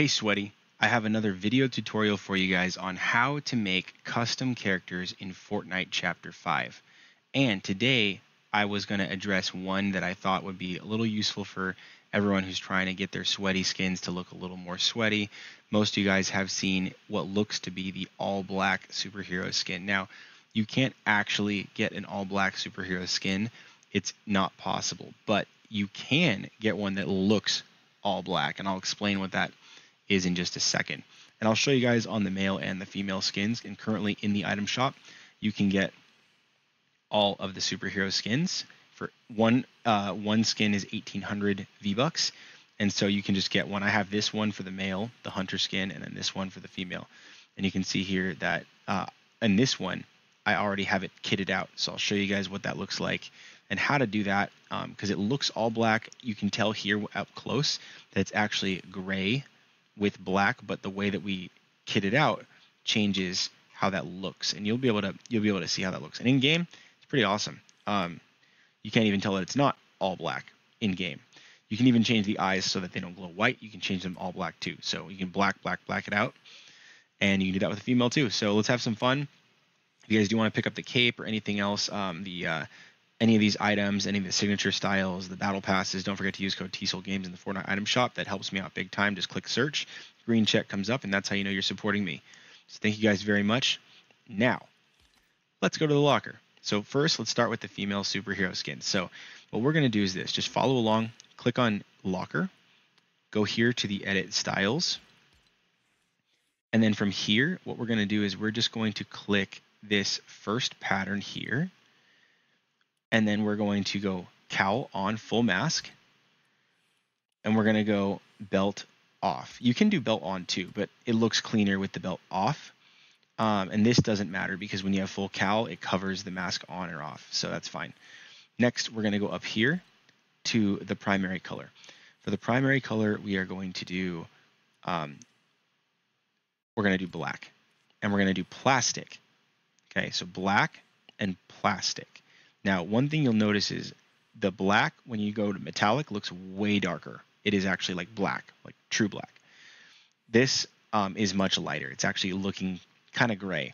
Hey Sweaty, I have another video tutorial for you guys on how to make custom characters in Fortnite Chapter 5. And today I was going to address one that I thought would be a little useful for everyone who's trying to get their sweaty skins to look a little more sweaty. Most of you guys have seen what looks to be the all black superhero skin. Now, you can't actually get an all black superhero skin. It's not possible, but you can get one that looks all black and I'll explain what that is in just a second. And I'll show you guys on the male and the female skins. And currently in the item shop, you can get all of the superhero skins. For one, uh, one skin is 1,800 V bucks, and so you can just get one. I have this one for the male, the hunter skin, and then this one for the female. And you can see here that uh, in this one, I already have it kitted out. So I'll show you guys what that looks like and how to do that because um, it looks all black. You can tell here up close that it's actually gray with black, but the way that we kit it out changes how that looks, and you'll be able to you'll be able to see how that looks. And in game, it's pretty awesome. Um, you can't even tell that it's not all black in game. You can even change the eyes so that they don't glow white. You can change them all black too. So you can black, black, black it out, and you can do that with a female too. So let's have some fun. If you guys do want to pick up the cape or anything else, um, the uh, any of these items, any of the signature styles, the battle passes, don't forget to use code TSOL Games in the Fortnite item shop. That helps me out big time. Just click search, green check comes up, and that's how you know you're supporting me. So thank you guys very much. Now, let's go to the locker. So first, let's start with the female superhero skin. So what we're going to do is this. Just follow along, click on locker, go here to the edit styles. And then from here, what we're going to do is we're just going to click this first pattern here and then we're going to go cowl on full mask and we're going to go belt off. You can do belt on too, but it looks cleaner with the belt off. Um, and this doesn't matter because when you have full cowl, it covers the mask on or off. So that's fine. Next, we're going to go up here to the primary color. For the primary color, we are going to do, um, we're going to do black. And we're going to do plastic. Okay, so black and plastic. Now, one thing you'll notice is the black, when you go to metallic, looks way darker. It is actually like black, like true black. This um, is much lighter. It's actually looking kind of gray.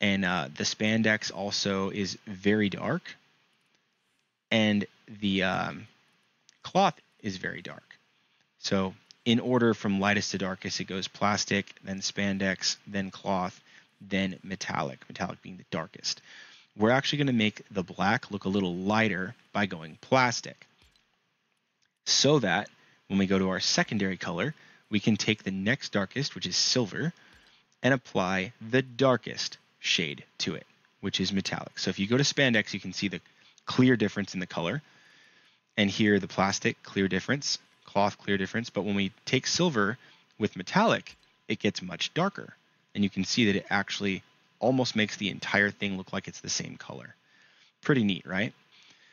And uh, the spandex also is very dark. And the um, cloth is very dark. So in order from lightest to darkest, it goes plastic, then spandex, then cloth, then metallic, metallic being the darkest we're actually going to make the black look a little lighter by going plastic. So that when we go to our secondary color, we can take the next darkest, which is silver, and apply the darkest shade to it, which is metallic. So if you go to spandex, you can see the clear difference in the color. And here the plastic, clear difference, cloth, clear difference. But when we take silver with metallic, it gets much darker. And you can see that it actually almost makes the entire thing look like it's the same color. Pretty neat, right?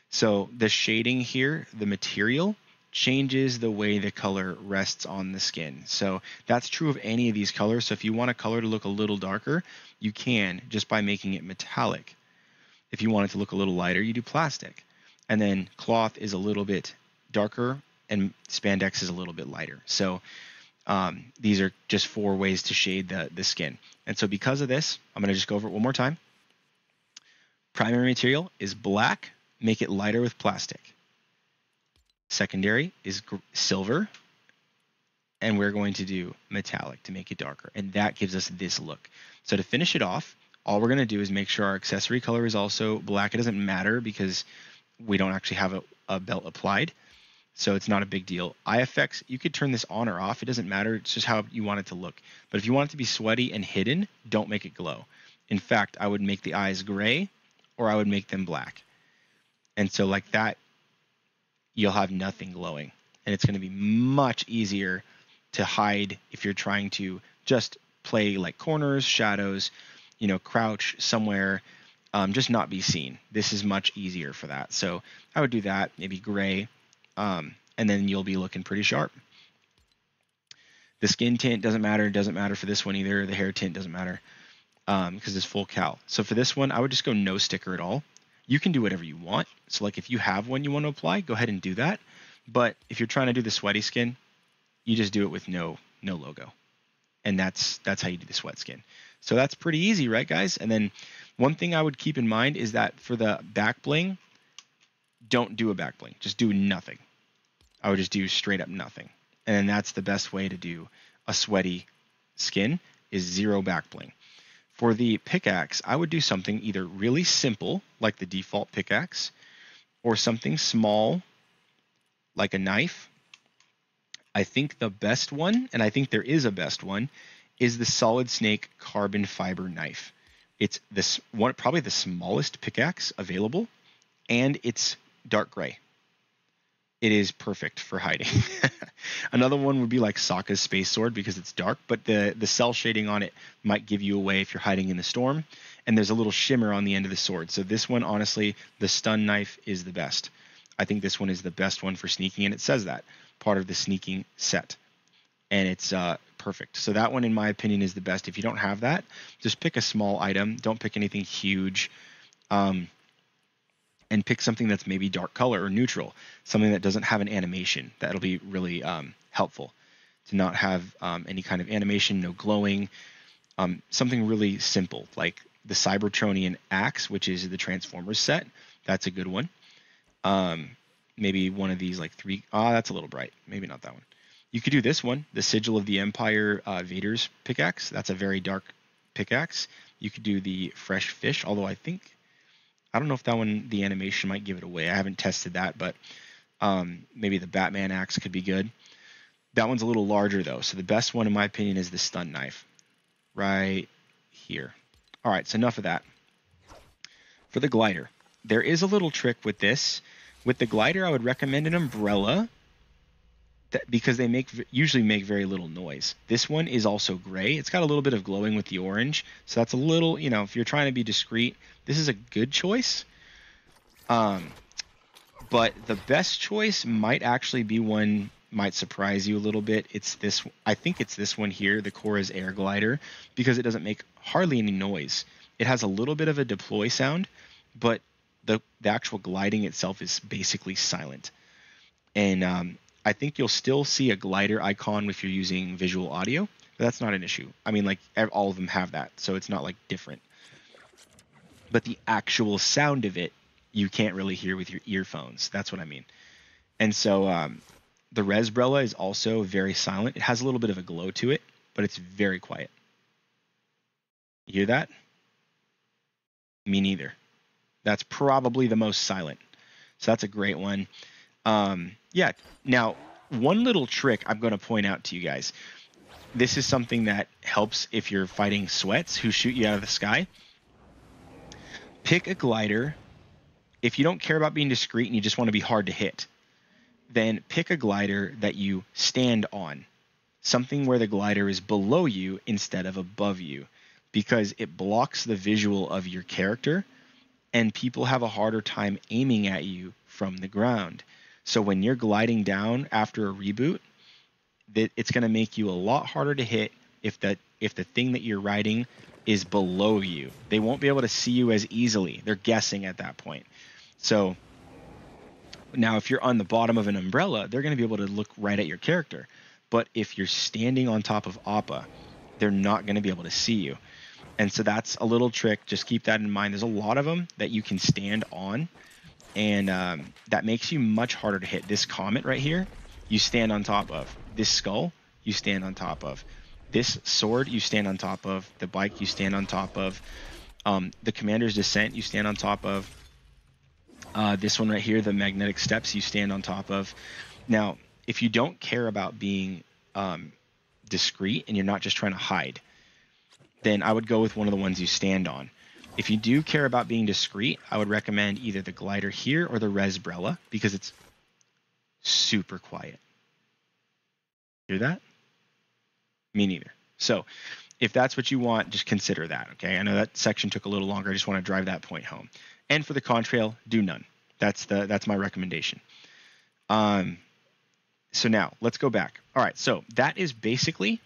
So the shading here, the material, changes the way the color rests on the skin. So that's true of any of these colors. So if you want a color to look a little darker, you can just by making it metallic. If you want it to look a little lighter, you do plastic. And then cloth is a little bit darker and spandex is a little bit lighter. So um, these are just four ways to shade the, the skin. And so because of this, I'm going to just go over it one more time. Primary material is black, make it lighter with plastic. Secondary is silver, and we're going to do metallic to make it darker. And that gives us this look. So to finish it off, all we're going to do is make sure our accessory color is also black. It doesn't matter because we don't actually have a, a belt applied so it's not a big deal. IFX, you could turn this on or off. It doesn't matter. It's just how you want it to look. But if you want it to be sweaty and hidden, don't make it glow. In fact, I would make the eyes gray or I would make them black. And so like that, you'll have nothing glowing. And it's going to be much easier to hide if you're trying to just play like corners, shadows, you know, crouch somewhere, um, just not be seen. This is much easier for that. So I would do that, maybe gray um, and then you'll be looking pretty sharp. The skin tint doesn't matter. It doesn't matter for this one either. The hair tint doesn't matter because um, it's full cowl. So for this one, I would just go no sticker at all. You can do whatever you want. So like if you have one you want to apply, go ahead and do that. But if you're trying to do the sweaty skin, you just do it with no no logo. And that's that's how you do the sweat skin. So that's pretty easy, right, guys? And then one thing I would keep in mind is that for the back bling, don't do a back bling. Just do nothing. I would just do straight up nothing. And that's the best way to do a sweaty skin is zero back bling. For the pickaxe, I would do something either really simple, like the default pickaxe, or something small, like a knife. I think the best one, and I think there is a best one, is the Solid Snake carbon fiber knife. It's this one, probably the smallest pickaxe available, and it's dark gray. It is perfect for hiding. Another one would be like Sokka's space sword because it's dark, but the the cell shading on it might give you away if you're hiding in the storm. And there's a little shimmer on the end of the sword. So this one, honestly, the stun knife is the best. I think this one is the best one for sneaking, and it says that part of the sneaking set, and it's uh, perfect. So that one, in my opinion, is the best. If you don't have that, just pick a small item. Don't pick anything huge. Um, and pick something that's maybe dark color or neutral, something that doesn't have an animation. That'll be really um, helpful to not have um, any kind of animation, no glowing, um, something really simple like the Cybertronian axe, which is the Transformers set. That's a good one. Um, maybe one of these like three. Ah, that's a little bright. Maybe not that one. You could do this one, the Sigil of the Empire uh, Vader's pickaxe. That's a very dark pickaxe. You could do the Fresh Fish, although I think I don't know if that one the animation might give it away. I haven't tested that, but um, maybe the Batman axe could be good. That one's a little larger though, so the best one in my opinion is the stun knife, right here. All right, so enough of that. For the glider, there is a little trick with this. With the glider, I would recommend an umbrella that, because they make usually make very little noise. This one is also gray. It's got a little bit of glowing with the orange, so that's a little, you know, if you're trying to be discreet, this is a good choice. Um, but the best choice might actually be one might surprise you a little bit. It's this. I think it's this one here, the Korra's Air Glider, because it doesn't make hardly any noise. It has a little bit of a deploy sound, but the the actual gliding itself is basically silent. And um, I think you'll still see a glider icon if you're using visual audio, that's not an issue. I mean, like all of them have that, so it's not like different. But the actual sound of it, you can't really hear with your earphones. That's what I mean. And so um, the Resbrella is also very silent. It has a little bit of a glow to it, but it's very quiet. You hear that? Me neither. That's probably the most silent. So that's a great one. Um, yeah. Now, one little trick I'm going to point out to you guys. This is something that helps if you're fighting sweats who shoot you out of the sky. Pick a glider. If you don't care about being discreet and you just want to be hard to hit, then pick a glider that you stand on. Something where the glider is below you instead of above you because it blocks the visual of your character and people have a harder time aiming at you from the ground. So when you're gliding down after a reboot, that it's going to make you a lot harder to hit if the if the thing that you're riding is below you. They won't be able to see you as easily. They're guessing at that point. So now if you're on the bottom of an umbrella, they're going to be able to look right at your character. But if you're standing on top of Appa, they're not going to be able to see you. And so that's a little trick. Just keep that in mind. There's a lot of them that you can stand on and um, that makes you much harder to hit. This comet right here, you stand on top of. This skull, you stand on top of. This sword, you stand on top of. The bike, you stand on top of. Um, the commander's descent, you stand on top of. Uh, this one right here, the magnetic steps, you stand on top of. Now, if you don't care about being um, discreet and you're not just trying to hide, then I would go with one of the ones you stand on. If you do care about being discreet, I would recommend either the glider here or the Resbrella because it's super quiet. Hear that? Me neither. So if that's what you want, just consider that. Okay. I know that section took a little longer. I just want to drive that point home. And for the contrail, do none. That's the that's my recommendation. Um, so now let's go back. All right. So that is basically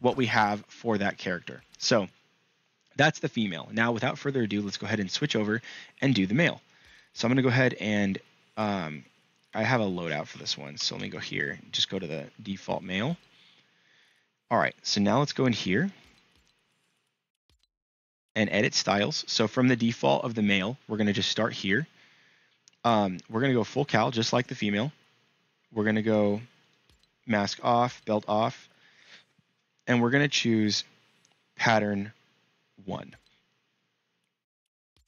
what we have for that character. So that's the female. Now, without further ado, let's go ahead and switch over and do the male. So I'm going to go ahead and um, I have a loadout for this one. So let me go here, just go to the default male. All right, so now let's go in here and edit styles. So from the default of the male, we're going to just start here. Um, we're going to go full cowl, just like the female. We're going to go mask off, belt off, and we're going to choose pattern one.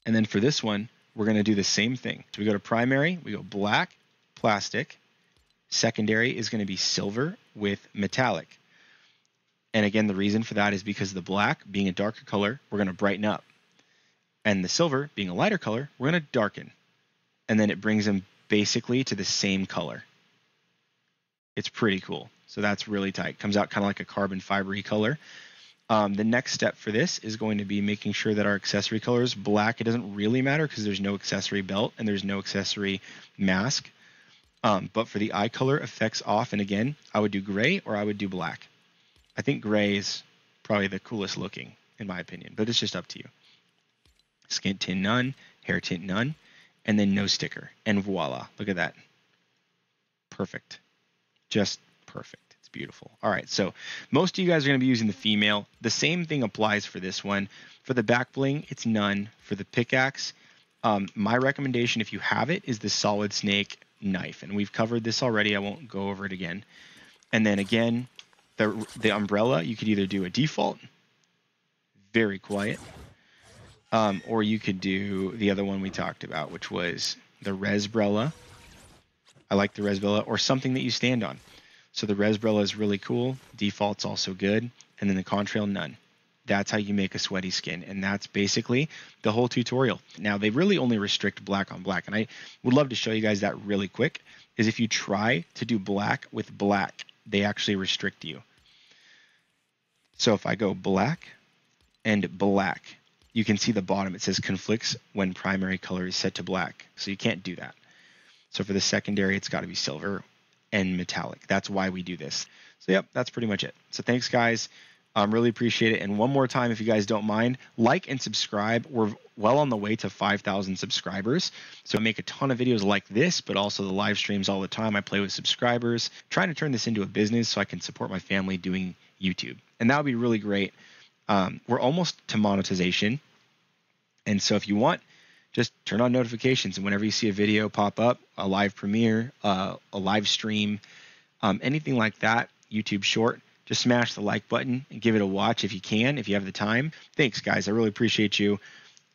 And then for this one, we're going to do the same thing. So we go to primary, we go black, plastic. Secondary is going to be silver with metallic. And again, the reason for that is because the black being a darker color, we're going to brighten up. And the silver being a lighter color, we're going to darken. And then it brings them basically to the same color. It's pretty cool. So that's really tight. Comes out kind of like a carbon fibery color. Um, the next step for this is going to be making sure that our accessory color is black. It doesn't really matter because there's no accessory belt and there's no accessory mask. Um, but for the eye color effects off, and again, I would do gray or I would do black. I think gray is probably the coolest looking in my opinion, but it's just up to you. Skin tint none, hair tint none, and then no sticker. And voila, look at that. Perfect. Just perfect. It's beautiful. All right, so most of you guys are going to be using the female. The same thing applies for this one. For the back bling, it's none. For the pickaxe, um, my recommendation, if you have it, is the solid snake knife. And we've covered this already. I won't go over it again. And then again, the, the umbrella, you could either do a default, very quiet, um, or you could do the other one we talked about, which was the Resbrella. I like the Resbrella, or something that you stand on. So the Resbrella is really cool. Default's also good. And then the Contrail, none. That's how you make a sweaty skin. And that's basically the whole tutorial. Now, they really only restrict black on black. And I would love to show you guys that really quick. Is if you try to do black with black, they actually restrict you. So if I go black and black, you can see the bottom. It says conflicts when primary color is set to black. So you can't do that. So for the secondary, it's got to be silver and metallic. That's why we do this. So yep, that's pretty much it. So thanks guys. Um, really appreciate it. And one more time, if you guys don't mind, like and subscribe. We're well on the way to 5,000 subscribers. So I make a ton of videos like this, but also the live streams all the time. I play with subscribers, trying to turn this into a business so I can support my family doing YouTube. And that would be really great. Um, we're almost to monetization. And so if you want, just turn on notifications. And whenever you see a video pop up a live premiere uh, a live stream um, anything like that youtube short just smash the like button and give it a watch if you can if you have the time. Thanks guys. I really appreciate you.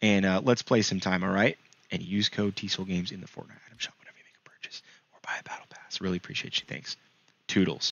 And uh, let's play some time all right? And use code TSOL Games in the Fortnite item shop whenever you make a purchase or buy a battle pass. Really appreciate you. Thanks. Toodles